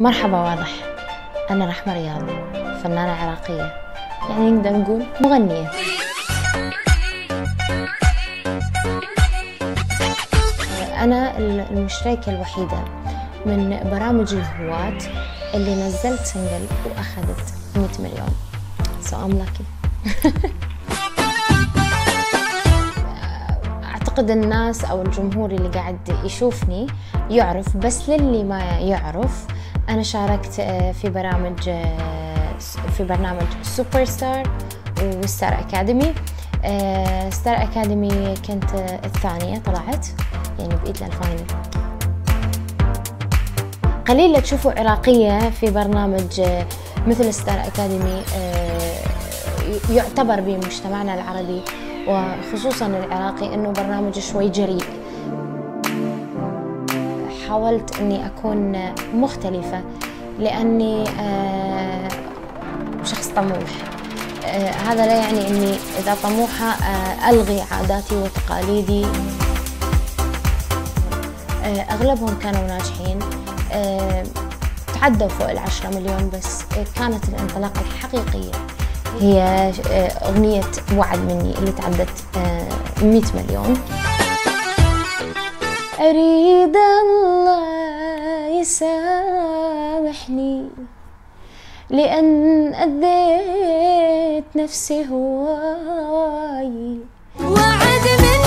مرحبا واضح. أنا رحمة رياض فنانة عراقية. يعني نقدر نقول مغنية. أنا المشتركة الوحيدة من برامج الهواة اللي نزلت سنجل وأخذت 100 مليون. So I'm lucky. أعتقد الناس أو الجمهور اللي قاعد يشوفني يعرف بس للي ما يعرف أنا شاركت آه، في برامج آه، في برنامج سوبر ستار وستار أكاديمي ستار أكاديمي كنت الثانية طلعت يعني بقيت لل final قليل تشوفوا عراقية في برنامج آه، مثل ستار أكاديمي يعتبر بمجتمعنا العربي وخصوصا العراقي إنه برنامج شوي جريء. حاولت إني أكون مختلفة لأني آه، شخص طموح. آه، هذا لا يعني إني إذا طموحة آه، ألغي عاداتي وتقاليدي. أغلبهم كانوا ناجحين. تعدوا فوق العشرة مليون بس كانت الانطلاقة الحقيقية هي أغنية وعد مني اللي تعدت 100 مليون. أريد الله يسامحني لأن أذيت نفسي هواي. وعد مني